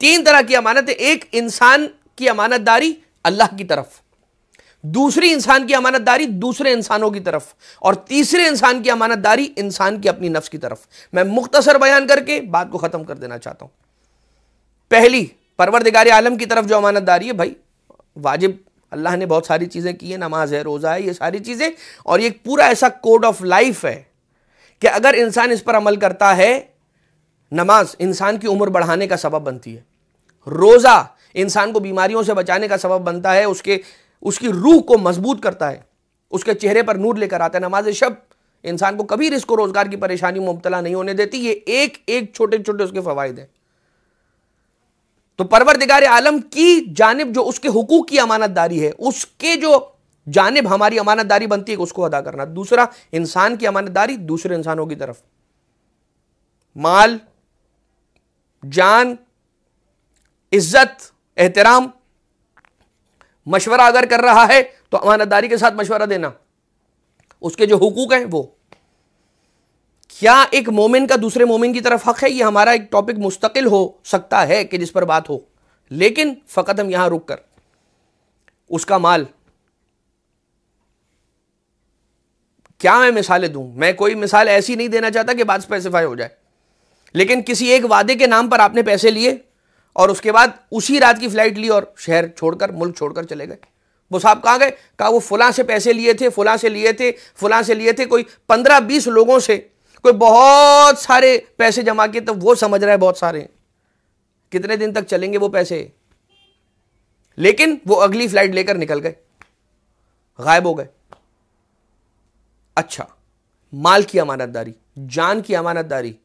तीन तरह की अमानत है। एक इंसान की अमानतदारी अल्लाह की तरफ़, दूसरी इंसान की अमानतदारी दूसरे इंसानों की तरफ़, और तीसरे इंसान की अमानतदारी इंसान की अपनी नफ्स की तरफ़। मैं मुख्तसर बयान करके बात को ख़त्म कर देना चाहता हूँ। पहली, परवरदिगार आलम की तरफ़ जो अमानतदारी है, भाई, वाजिब, अल्लाह ने बहुत सारी चीज़ें की हैं, नमाज़ है, रोज़ा है, ये सारी चीज़ें, और ये पूरा ऐसा कोड ऑफ़ लाइफ है कि अगर इंसान इस पर अमल करता है, नमाज़ इंसान की उम्र बढ़ाने का सबब बनती है। रोज़ा इंसान को बीमारियों से बचाने का सबब बनता है, उसके, उसकी रूह को मज़बूत करता है, उसके चेहरे पर नूर लेकर आता है। नमाज़ शब इंसान को कभी रिस्क रोज़गार की परेशानी मुबतला नहीं होने देती, ये एक एक छोटे छोटे उसके फवायद हैं। तो परवरदिगार आलम की जानब जो उसके हुकूक की अमानतदारी है, उसके जो जानब हमारी अमानतदारी बनती है, उसको अदा करना। दूसरा, इंसान की अमानतदारी दूसरे इंसानों की तरफ़। माल, जान इज़्ज़त, एहतराम, मशवरा अगर कर रहा है तो अमानतदारी के साथ मशवरा देना। उसके जो हुकूक हैं, वो। क्या एक मोमिन का दूसरे मोमिन की तरफ़ हक है? ये हमारा एक टॉपिक मुस्तकिल हो सकता है कि जिस पर बात हो। लेकिन फ़कत हम यहाँ रुक कर। उसका माल। क्या मैं मिसालें दूँ? मैं कोई मिसाल ऐसी नहीं देना चाहता कि बात स्पेसिफाई हो जाए। लेकिन किसी एक वादे के नाम पर आपने पैसे लिए और उसके बाद उसी रात की फ़्लाइट ली और शहर छोड़कर, मुल्क छोड़कर चले गए। वो साहब कहाँ गए? कहा, वो फुला से पैसे लिए थे, फुला से लिए थे, फुला से लिए थे, कोई पंद्रह बीस लोगों से, कोई बहुत सारे पैसे जमा किए तो वो समझ रहा है बहुत सारे। कितने दिन तक चलेंगे वो पैसे? लेकिन वो अगली फ़्लाइट लेकर निकल गए। गायब हो गए। अच्छा माल की अमानतदारी, जान की अमानतदारी,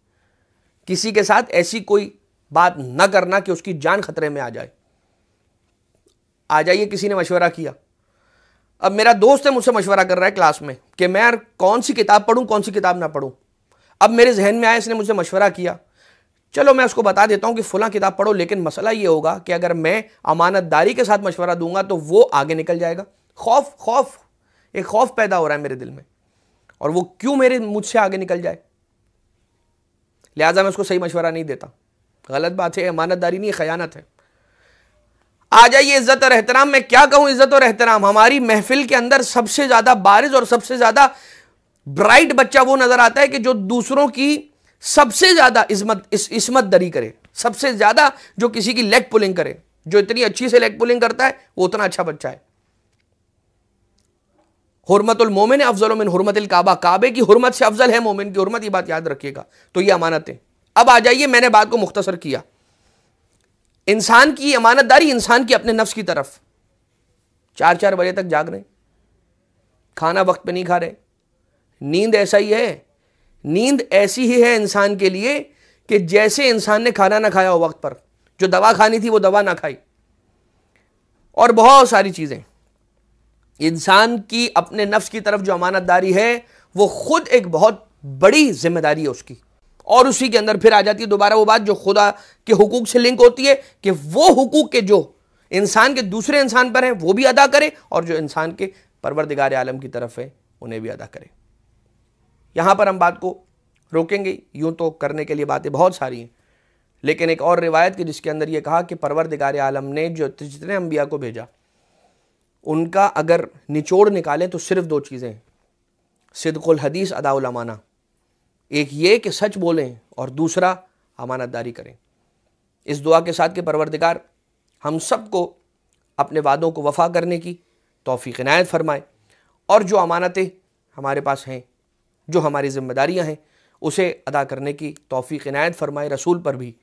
किसी के साथ ऐसी कोई बात न करना कि उसकी जान खतरे में आ जाए। आ जाइए, किसी ने मशवरा किया। अब मेरा दोस्त है, मुझसे मशवरा कर रहा है क्लास में कि मैं यार कौन सी किताब पढ़ूं, कौन सी किताब ना पढ़ूं। अब मेरे जहन में आया, इसने मुझसे मशवरा किया। चलो, मैं उसको बता देता हूँ कि फुला किताब पढ़ो, लेकिन मसला ये होगा कि अगर मैं अमानतदारी के साथ मशवरा दूँगा तो वो आगे निकल जाएगा। खौफ खौफ, एक खौफ पैदा हो रहा है मेरे दिल में। और वो क्यों मेरे मुझसे आगे निकल जाए? लिहाजा मैं उसको सही मशवरा नहीं देता। गलत बात है अमानतदारी नहीं खयानत है। आ जाइए इज़्ज़त और एहतराम मैं क्या कहूँ इज़्ज़त और एहतराम? हमारी महफिल के अंदर सबसे ज़्यादा बारिज और सबसे ज़्यादा ब्राइट बच्चा वो नज़र आता है कि जो दूसरों की सबसे ज़्यादा इस्मत इस, इसमत दरी करे सबसे ज़्यादा जो किसी की लेग पुलिंग करे जो इतनी अच्छी से लेग पुलिंग करता है वो उतना अच्छा बच्चा है। हरमतुल मोमिन अफजल मिन हरमतिल काबा। काबे की हरमत से अफजल है मोमिन की हरमत ये बात याद रखिएगा। तो ये अमानत है। अब आ जाइए, मैंने बात को मुख्तसर किया। इंसान की अमानतदारी इंसान की अपने नफ्स की तरफ़। चार चार बजे तक जाग रहे। खाना वक्त पे नहीं खा रहे। नींद ऐसा ही है। नींद ऐसी ही है इंसान के लिए कि जैसे इंसान ने खाना ना खाया हो वक्त पर। जो दवा खानी थी, वो दवा ना खाई। और बहुत सारी चीज़ें। इंसान की अपने नफ्स की तरफ़ जो अमानतदारी है, वो खुद एक बहुत बड़ी ज़िम्मेदारी है उसकी। और उसी के अंदर फिर आ जाती है दोबारा वो बात जो खुदा के हुकूक से लिंक होती है कि वो हुकूक के जो इंसान के दूसरे इंसान पर हैं, वो भी अदा करे और जो इंसान के परवरदिगार आलम की तरफ़ है, उन्हें भी अदा करे। यहाँ पर हम बात को रोकेंगे। यूँ तो करने के लिए बातें बहुत सारी हैं, लेकिन एक और रिवायत की जिसके अंदर यह कहा कि परवरदिगार आलम ने जो जितने अम्बिया को भेजा, उनका अगर निचोड़ निकालें तो सिर्फ़ दो चीज़ें सिद्कुल हदीस अदाउलमाना एक ये कि सच बोलें और दूसरा अमानतदारी करें। इस दुआ के साथ के परवरदिगार, हम सबको अपने वादों को वफा करने की तोफ़ी इनायत फरमाए। और जो अमानतें हमारे पास हैं, जो हमारी ज़िम्मेदारियाँ हैं, उसे अदा करने की तोफ़ी इनायत फरमाए रसूल पर भी।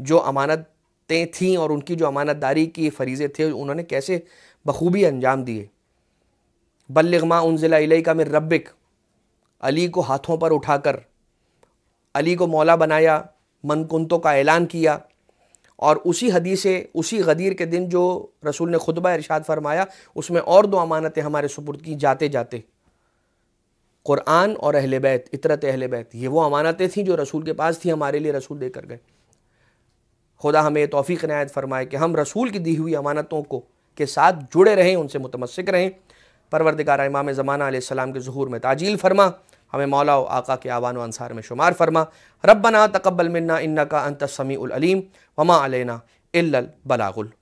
जो अमानतें थीं और उनकी जो अमानतदारी की फरीज़े थे, उन्होंने कैसे बखूबी अंजाम दिए? बल्लगमा उनजिला का मेर रबिक अली को हाथों पर उठाकर अली को मौला बनाया, मनकुंतों का ऐलान किया और उसी हदीस, उसी गदीर के दिन जो रसूल ने खुतबा इरशाद फरमाया, उसमें और दो अमानतें हमारे सुपुर्द की जाते जाते। क़ुरान और अहल बैत, इतरत अहल बैत, ये वो अमानतें थीं जो रसूल के पास थी, हमारे लिए रसूल देकर गए। खुदा हमें तोफ़ी नायत फरमाए कि हम रसूल की दी हुई अमानतों को, के साथ जुड़े रहें, उनसे मुतमसिक रहें। परवरदिगार इमाम ज़माना सलाम के जहूर में ताजील फरमा हमें मौला आका के आवान अनसार में शुमार फरमा रबना तकबल मन्ना इन्ना का अंत समी उलीम वमा अलैना इल बलागुल।